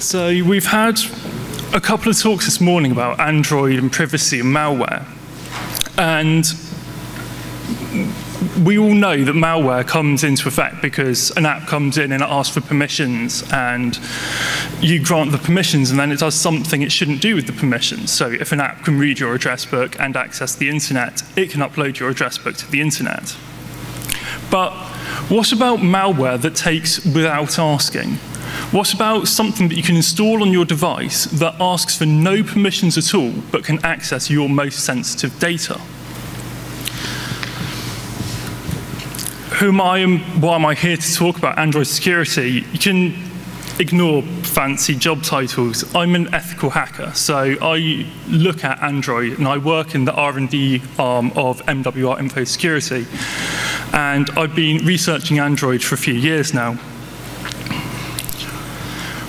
So we've had a couple of talks this morning about Android and privacy and malware. And we all know that malware comes into effect because an app comes in and it asks for permissions and you grant the permissions and then it does something it shouldn't do with the permissions. So if an app can read your address book and access the internet, it can upload your address book to the internet. But what about malware that takes without asking? What about something that you can install on your device that asks for no permissions at all but can access your most sensitive data? Who am I why am I here to talk about Android security? You can ignore fancy job titles. I'm an ethical hacker, so I look at Android and I work in the R&D arm of MWR Info Security. And I've been researching Android for a few years now.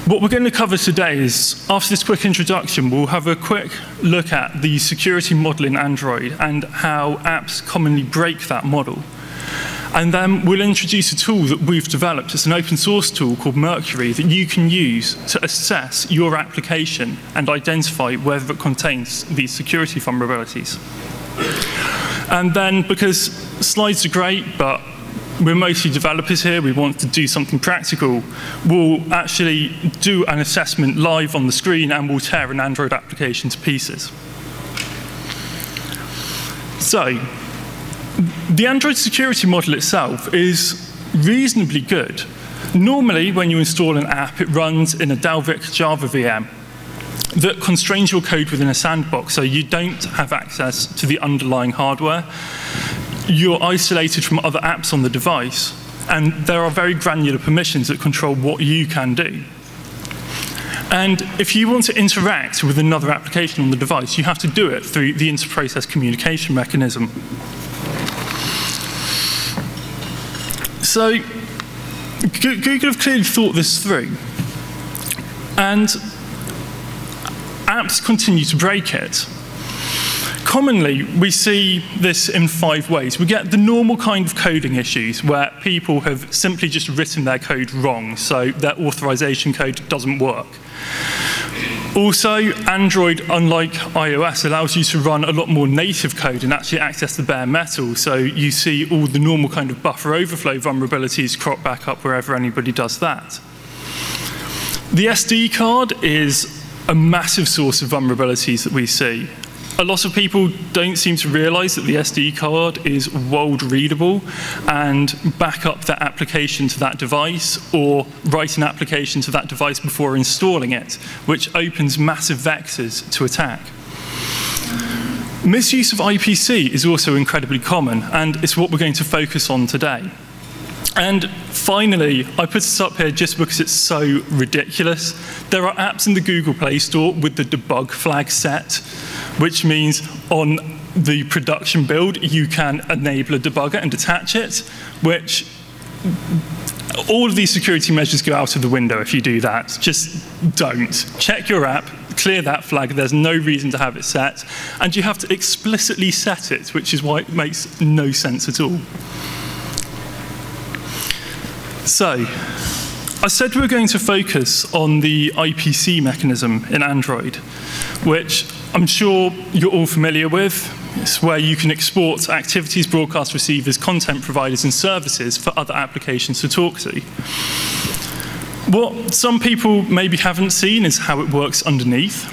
What we're going to cover today is, after this quick introduction, we'll have a quick look at the security model in Android and how apps commonly break that model. And then we'll introduce a tool that we've developed. It's an open source tool called Mercury that you can use to assess your application and identify whether it contains these security vulnerabilities. And then, because slides are great, but we're mostly developers here, we want to do something practical, we'll actually do an assessment live on the screen and we'll tear an Android application to pieces. So, the Android security model itself is reasonably good. Normally, when you install an app, it runs in a Dalvik Java VM that constrains your code within a sandbox, so you don't have access to the underlying hardware. You're isolated from other apps on the device, and there are very granular permissions that control what you can do. And if you want to interact with another application on the device, you have to do it through the inter-process communication mechanism. So Google have clearly thought this through. And apps continue to break it. Commonly, we see this in five ways. We get the normal kind of coding issues where people have simply just written their code wrong, so their authorization code doesn't work. Also, Android, unlike iOS, allows you to run a lot more native code and actually access the bare metal. So you see all the normal kind of buffer overflow vulnerabilities crop back up wherever anybody does that. The SD card is a massive source of vulnerabilities that we see a lot of people don't seem to realize that the SD card is world readable and back up that application to that device or write an application to that device before installing it, which opens massive vectors to attack. Misuse of IPC is also incredibly common, and it's what we're going to focus on today. And finally, I put this up here just because it's so ridiculous. There are apps in the Google Play Store with the debug flag set which means on the production build, you can enable a debugger and detach it, which all of these security measures go out of the window if you do that. Just don't. Check your app, clear that flag. There's no reason to have it set. And you have to explicitly set it, which is why it makes no sense at all. So, I said we were going to focus on the IPC mechanism in Android, which I'm sure you're all familiar with. It's where you can export activities, broadcast receivers, content providers, and services for other applications to talk to. What some people maybe haven't seen is how it works underneath.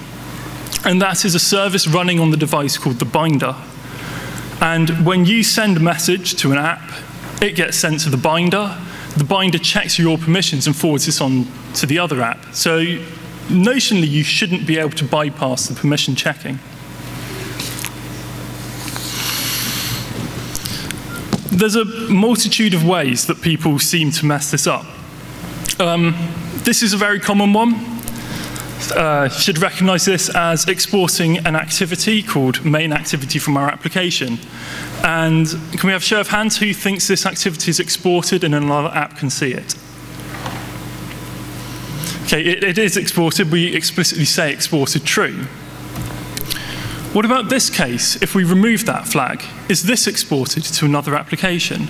And that is a service running on the device called the binder. And when you send a message to an app, it gets sent to the binder. The binder checks your permissions and forwards this on to the other app. So notionally, you shouldn't be able to bypass the permission checking. There's a multitude of ways that people seem to mess this up. Um, this is a very common one. Uh, should recognize this as exporting an activity called main activity from our application. And can we have a show of hands who thinks this activity is exported and another app can see it? Okay, it, it is exported. We explicitly say exported true. What about this case? If we remove that flag, is this exported to another application?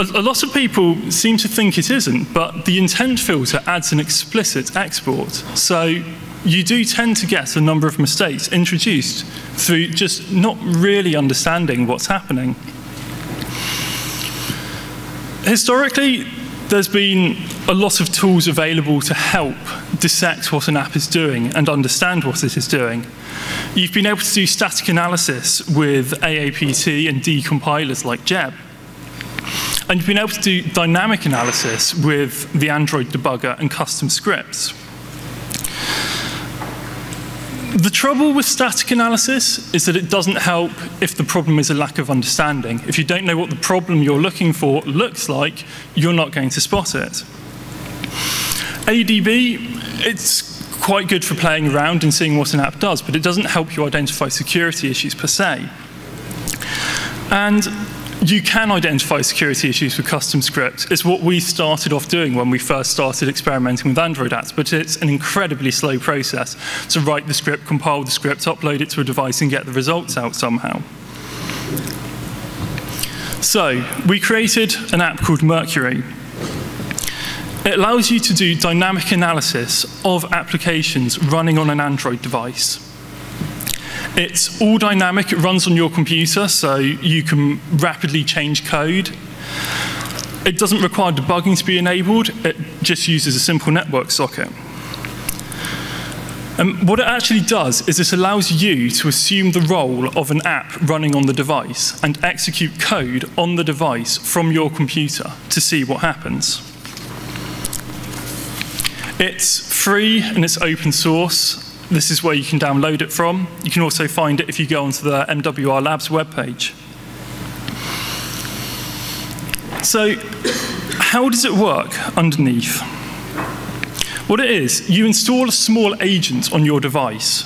a, a lot of people seem to think it isn't, but the intent filter adds an explicit export. So you do tend to get a number of mistakes introduced through just not really understanding what's happening. Historically, there's been a lot of tools available to help dissect what an app is doing and understand what it is doing. You've been able to do static analysis with AAPT and decompilers like Jeb. And you've been able to do dynamic analysis with the Android debugger and custom scripts. The trouble with static analysis is that it doesn't help if the problem is a lack of understanding. If you don't know what the problem you're looking for looks like, you're not going to spot it. ADB, it's quite good for playing around and seeing what an app does, but it doesn't help you identify security issues per se. And you can identify security issues with custom scripts. It's what we started off doing when we first started experimenting with Android apps, but it's an incredibly slow process to write the script, compile the script, upload it to a device, and get the results out somehow. So, we created an app called Mercury. It allows you to do dynamic analysis of applications running on an Android device. It's all dynamic, it runs on your computer, so you can rapidly change code. It doesn't require debugging to be enabled, it just uses a simple network socket. And what it actually does is this allows you to assume the role of an app running on the device and execute code on the device from your computer to see what happens. It's free and it's open source. This is where you can download it from. You can also find it if you go onto the MWR Labs webpage. So, how does it work underneath? What it is, you install a small agent on your device,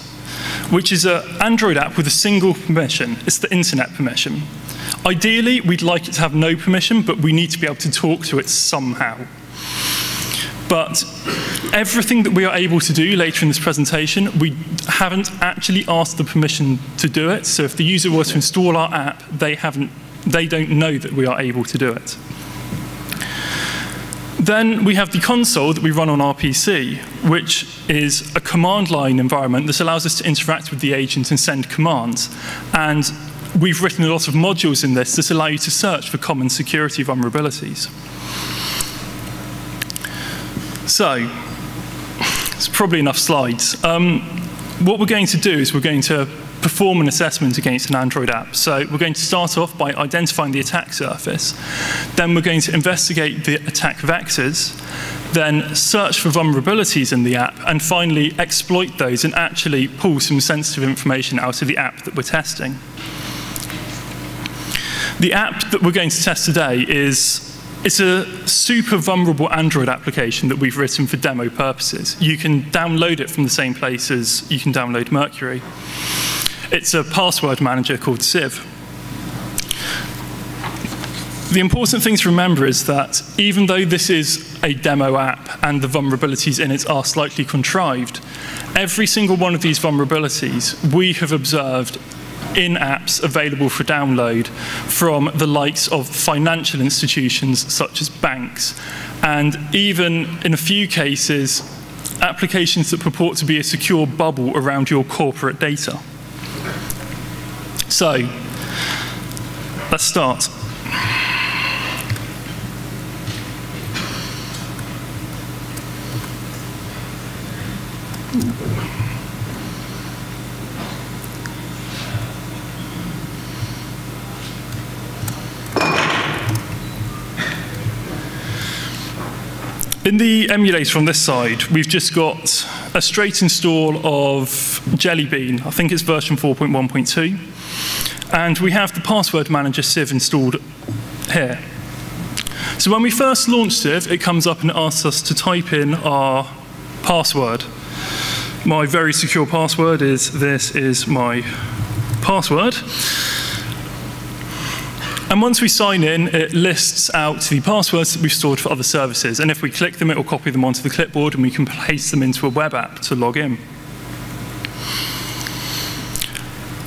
which is an Android app with a single permission. It's the internet permission. Ideally, we'd like it to have no permission, but we need to be able to talk to it somehow. But everything that we are able to do later in this presentation, we haven't actually asked the permission to do it. So if the user were to install our app, they, haven't, they don't know that we are able to do it. Then we have the console that we run on our PC, which is a command line environment that allows us to interact with the agent and send commands. And we've written a lot of modules in this that allow you to search for common security vulnerabilities. So, it's probably enough slides. Um, what we're going to do is we're going to perform an assessment against an Android app. So we're going to start off by identifying the attack surface. Then we're going to investigate the attack vectors, then search for vulnerabilities in the app, and finally exploit those and actually pull some sensitive information out of the app that we're testing. The app that we're going to test today is it's a super vulnerable Android application that we've written for demo purposes. You can download it from the same place as you can download Mercury. It's a password manager called Civ. The important thing to remember is that even though this is a demo app and the vulnerabilities in it are slightly contrived, every single one of these vulnerabilities we have observed in apps available for download from the likes of financial institutions such as banks, and even in a few cases, applications that purport to be a secure bubble around your corporate data. So, let's start. In the emulator on this side, we've just got a straight install of Jelly Bean. I think it's version 4.1.2. And we have the password manager Civ installed here. So when we first launch Civ, it comes up and asks us to type in our password. My very secure password is this is my password. And once we sign in, it lists out the passwords that we've stored for other services. And if we click them, it will copy them onto the clipboard and we can paste them into a web app to log in.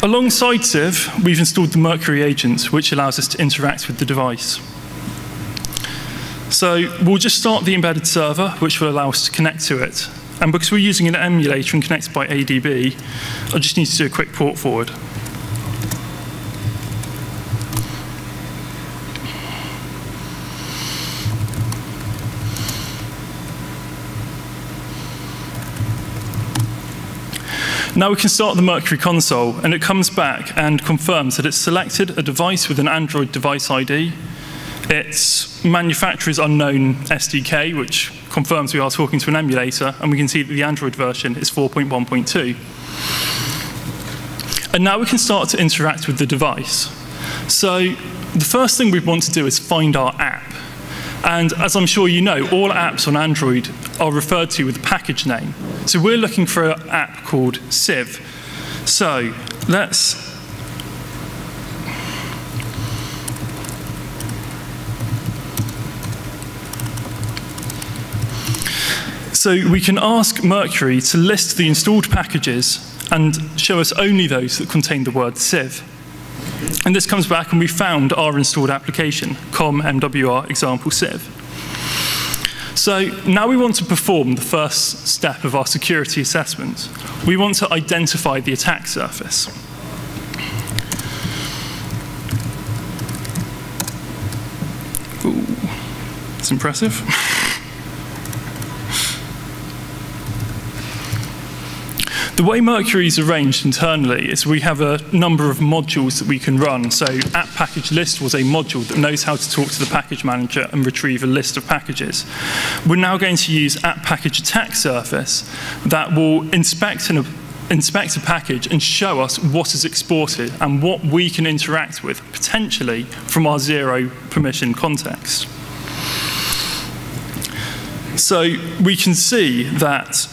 Alongside Civ, we've installed the Mercury agent, which allows us to interact with the device. So we'll just start the embedded server, which will allow us to connect to it. And because we're using an emulator and connected by ADB, I just need to do a quick port forward. Now we can start the Mercury console, and it comes back and confirms that it's selected a device with an Android device ID. Its manufacturer's unknown SDK, which confirms we are talking to an emulator, and we can see that the Android version is 4.1.2. And now we can start to interact with the device. So the first thing we want to do is find our app. And as I'm sure you know, all apps on Android are referred to with a package name. So we're looking for an app called Civ. So let's So we can ask Mercury to list the installed packages and show us only those that contain the word Civ. And this comes back and we found our installed application, com MWR example civ. So now we want to perform the first step of our security assessment. We want to identify the attack surface. Ooh, it's impressive. The way Mercury is arranged internally is we have a number of modules that we can run. So app package list was a module that knows how to talk to the package manager and retrieve a list of packages. We're now going to use app package attack surface that will inspect an inspect a package and show us what is exported and what we can interact with, potentially from our zero permission context. So we can see that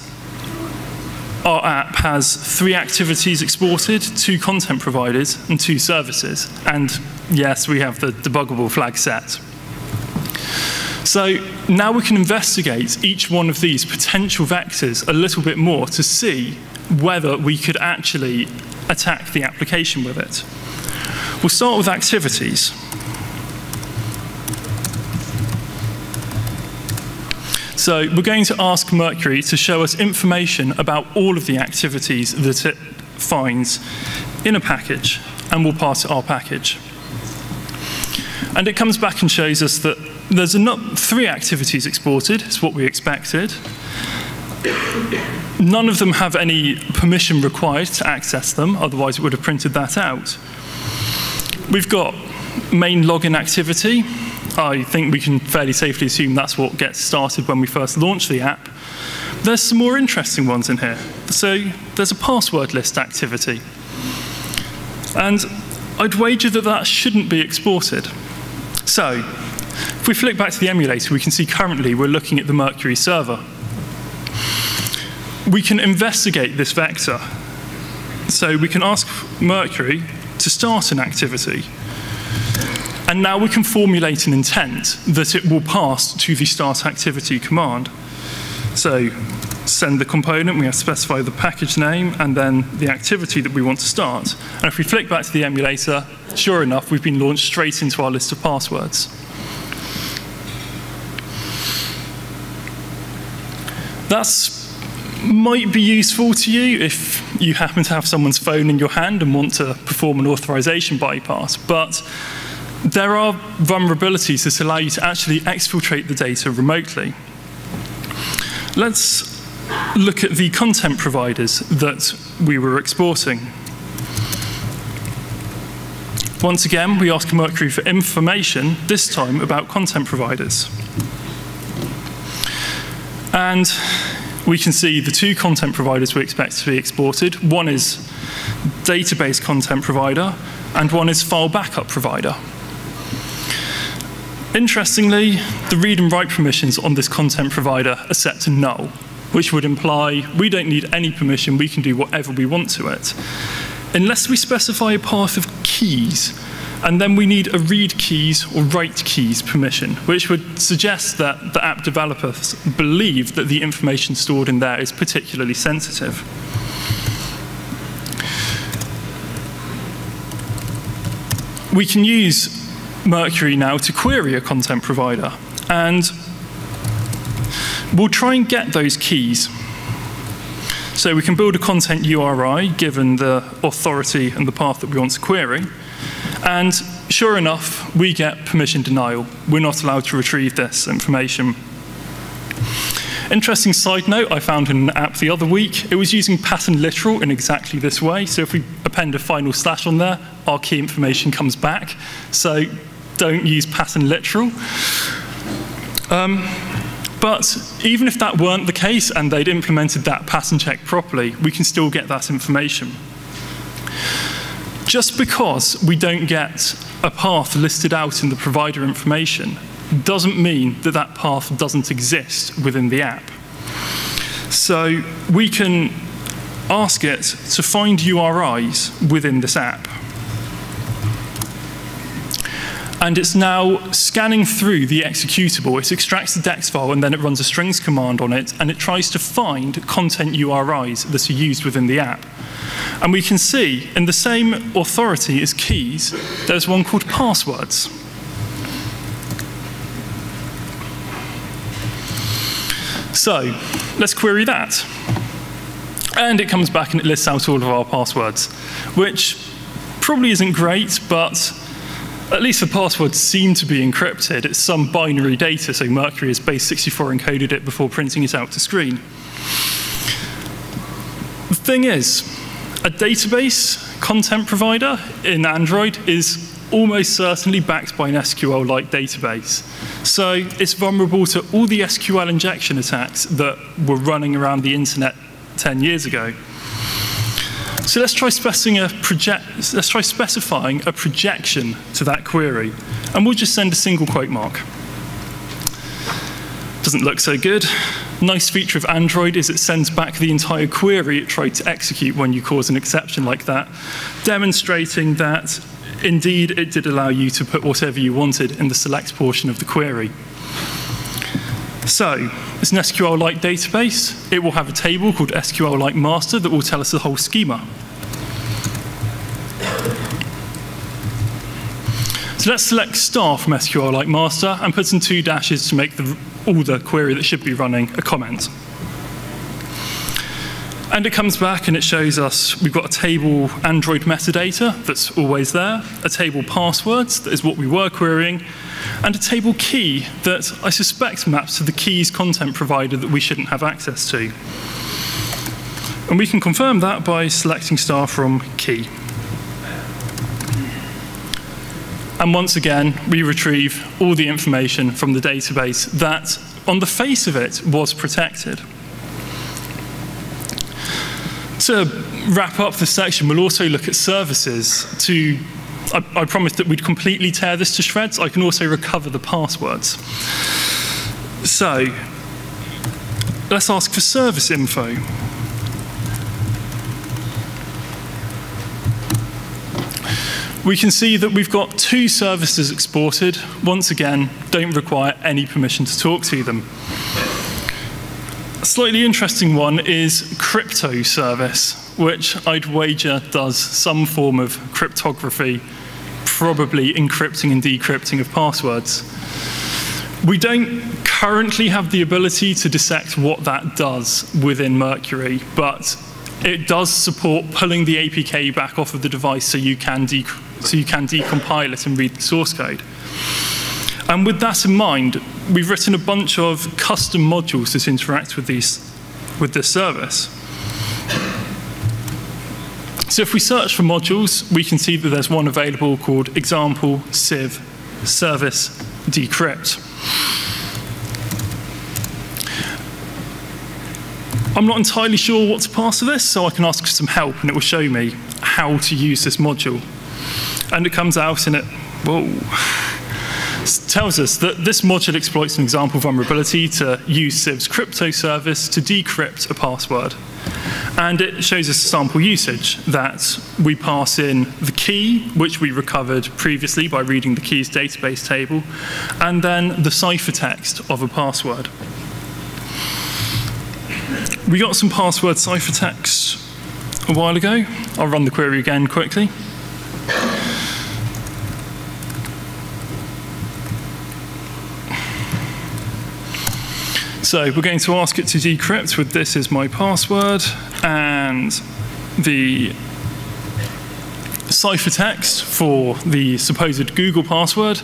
our app has three activities exported, two content providers, and two services. And yes, we have the debuggable flag set. So now we can investigate each one of these potential vectors a little bit more to see whether we could actually attack the application with it. We'll start with activities. So we're going to ask Mercury to show us information about all of the activities that it finds in a package, and we'll pass it our package. And it comes back and shows us that there's not three activities exported, it's what we expected. None of them have any permission required to access them, otherwise it would have printed that out. We've got main login activity, I think we can fairly safely assume that's what gets started when we first launch the app. There's some more interesting ones in here. So there's a password list activity. And I'd wager that that shouldn't be exported. So if we flick back to the emulator, we can see currently we're looking at the Mercury server. We can investigate this vector. So we can ask Mercury to start an activity. And now we can formulate an intent that it will pass to the start activity command. So send the component, we have to specify the package name and then the activity that we want to start. And if we flick back to the emulator, sure enough, we've been launched straight into our list of passwords. That's might be useful to you if you happen to have someone's phone in your hand and want to perform an authorization bypass. But there are vulnerabilities that allow you to actually exfiltrate the data remotely. Let's look at the content providers that we were exporting. Once again, we ask Mercury for information, this time about content providers. And we can see the two content providers we expect to be exported. One is database content provider, and one is file backup provider. Interestingly, the read and write permissions on this content provider are set to null, which would imply we don't need any permission, we can do whatever we want to it. Unless we specify a path of keys, and then we need a read keys or write keys permission, which would suggest that the app developers believe that the information stored in there is particularly sensitive. We can use Mercury now to query a content provider. And we'll try and get those keys. So we can build a content URI given the authority and the path that we want to query. And sure enough, we get permission denial. We're not allowed to retrieve this information. Interesting side note I found in an app the other week, it was using pattern literal in exactly this way. So if we append a final slash on there, our key information comes back. So don't use pattern literal. Um, but even if that weren't the case and they'd implemented that pattern check properly, we can still get that information. Just because we don't get a path listed out in the provider information doesn't mean that that path doesn't exist within the app. So we can ask it to find URIs within this app. And it's now scanning through the executable. It extracts the DEX file and then it runs a strings command on it and it tries to find content URIs that are used within the app. And we can see in the same authority as keys, there's one called passwords. So let's query that. And it comes back and it lists out all of our passwords, which probably isn't great, but at least the passwords seem to be encrypted. It's some binary data, so Mercury has base64 encoded it before printing it out to screen. The thing is, a database content provider in Android is almost certainly backed by an SQL-like database. So it's vulnerable to all the SQL injection attacks that were running around the internet 10 years ago. So let's try, let's try specifying a projection to that query. And we'll just send a single quote mark. Doesn't look so good. Nice feature of Android is it sends back the entire query it tried to execute when you cause an exception like that, demonstrating that indeed, it did allow you to put whatever you wanted in the select portion of the query. So, it's an SQL-like database. It will have a table called SQL-like master that will tell us the whole schema. So let's select star from SQL-like master and put in two dashes to make the, all the query that should be running a comment. And it comes back and it shows us we've got a table Android metadata that's always there, a table passwords that is what we were querying, and a table key that I suspect maps to the keys content provider that we shouldn't have access to. And we can confirm that by selecting star from key. And once again, we retrieve all the information from the database that, on the face of it, was protected. To wrap up the section, we'll also look at services to I, I, promised that we'd completely tear this to shreds. I can also recover the passwords. So let's ask for service info. We can see that we've got two services exported. Once again, don't require any permission to talk to them. A slightly interesting one is crypto service, which I'd wager does some form of cryptography, probably encrypting and decrypting of passwords. We don't currently have the ability to dissect what that does within Mercury, but it does support pulling the APK back off of the device so you can, so you can decompile it and read the source code. And with that in mind, we've written a bunch of custom modules that interact with, these, with this service. So if we search for modules, we can see that there's one available called example civ service decrypt. I'm not entirely sure what to pass to this, so I can ask for some help and it will show me how to use this module. And it comes out and it, whoa, tells us that this module exploits an example vulnerability to use Civ's crypto service to decrypt a password. And it shows us sample usage that we pass in the key, which we recovered previously by reading the keys database table, and then the ciphertext of a password. We got some password ciphertext a while ago. I'll run the query again quickly. So we're going to ask it to decrypt with this is my password and the ciphertext for the supposed Google password.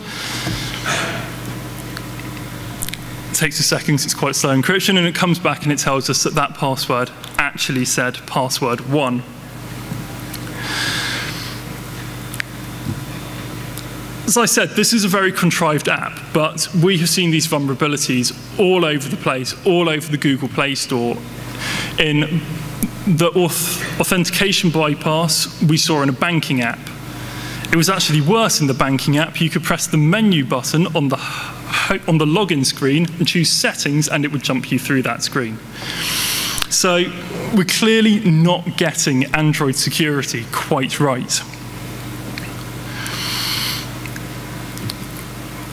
It takes a second it's quite slow encryption and it comes back and it tells us that that password actually said password 1. As I said, this is a very contrived app, but we have seen these vulnerabilities all over the place, all over the Google Play Store. In the authentication bypass we saw in a banking app. It was actually worse in the banking app. You could press the menu button on the, on the login screen and choose settings, and it would jump you through that screen. So we're clearly not getting Android security quite right.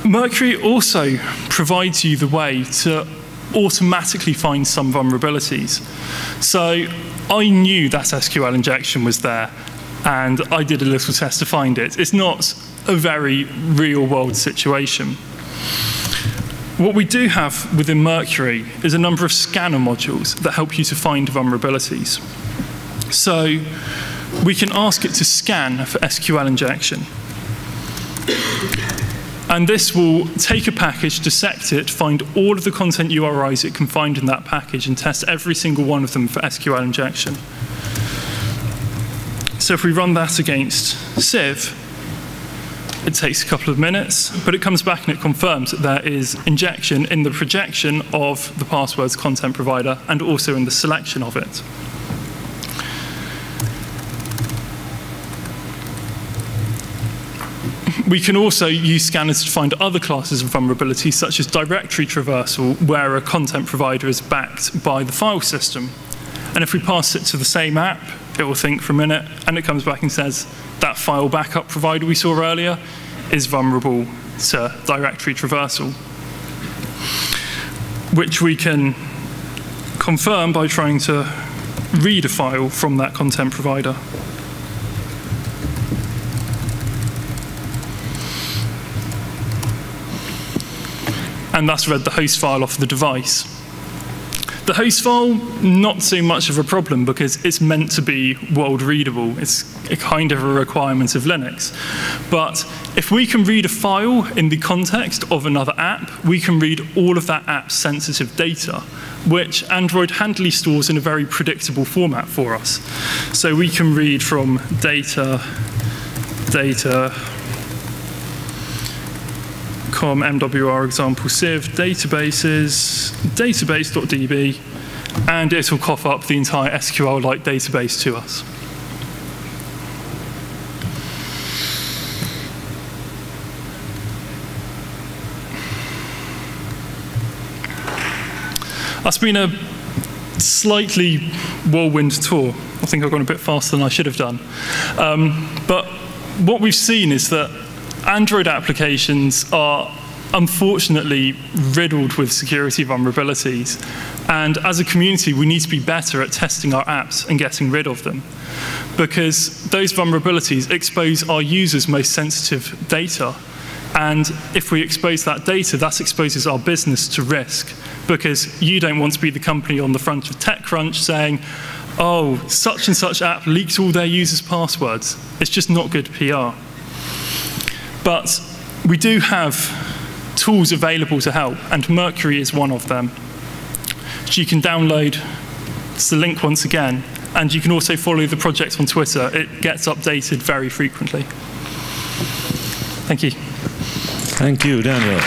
Mercury also provides you the way to automatically find some vulnerabilities. So I knew that SQL injection was there, and I did a little test to find it. It's not a very real world situation. What we do have within Mercury is a number of scanner modules that help you to find vulnerabilities. So we can ask it to scan for SQL injection. And this will take a package, dissect it, find all of the content URIs it can find in that package, and test every single one of them for SQL injection. So if we run that against Civ, it takes a couple of minutes, but it comes back and it confirms that there is injection in the projection of the password's content provider and also in the selection of it. We can also use scanners to find other classes of vulnerabilities, such as directory traversal, where a content provider is backed by the file system. And if we pass it to the same app, it will think for a minute, and it comes back and says, that file backup provider we saw earlier is vulnerable to directory traversal, which we can confirm by trying to read a file from that content provider. And thus read the host file off the device. The host file, not so much of a problem because it's meant to be world readable. It's a kind of a requirement of Linux. But if we can read a file in the context of another app, we can read all of that app's sensitive data, which Android handily stores in a very predictable format for us. So we can read from data, data, com MWR example civ databases database.db and it will cough up the entire SQL-like database to us. That's been a slightly whirlwind tour. I think I've gone a bit faster than I should have done. Um, but what we've seen is that Android applications are unfortunately riddled with security vulnerabilities. And as a community, we need to be better at testing our apps and getting rid of them. Because those vulnerabilities expose our users' most sensitive data. And if we expose that data, that exposes our business to risk. Because you don't want to be the company on the front of TechCrunch saying, oh, such and such app leaked all their users' passwords. It's just not good PR. But we do have tools available to help, and Mercury is one of them. So you can download, the link once again, and you can also follow the project on Twitter. It gets updated very frequently. Thank you. Thank you, Daniel.